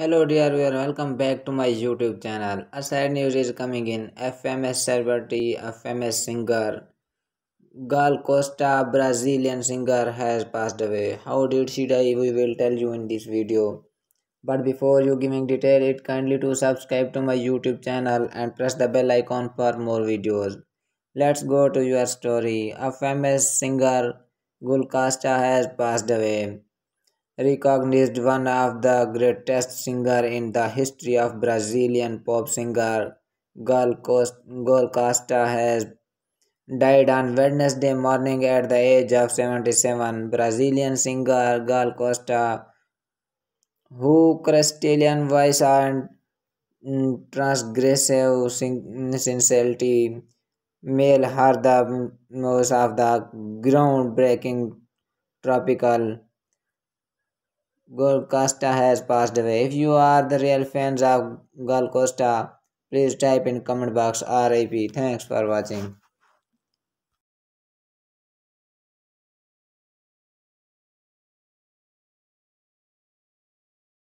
Hello dear viewer, welcome back to my YouTube channel. A sad news is coming in. FMS celebrity, a famous singer, Gal Costa, Brazilian singer, has passed away. How did she die? We will tell you in this video. But before you giving detail, it kindly to subscribe to my YouTube channel and press the bell icon for more videos. Let's go to your story. A famous singer, Gal Costa, has passed away recognized one of the greatest singer in the history of Brazilian pop singer Gal Costa has died on Wednesday morning at the age of 77. Brazilian singer Gal Costa, who Castilian voice and mm, transgressive sincerity made her the most of the groundbreaking tropical Gal Costa has passed away. If you are the real fans of Gal Costa, please type in comment box RIP. Thanks for watching.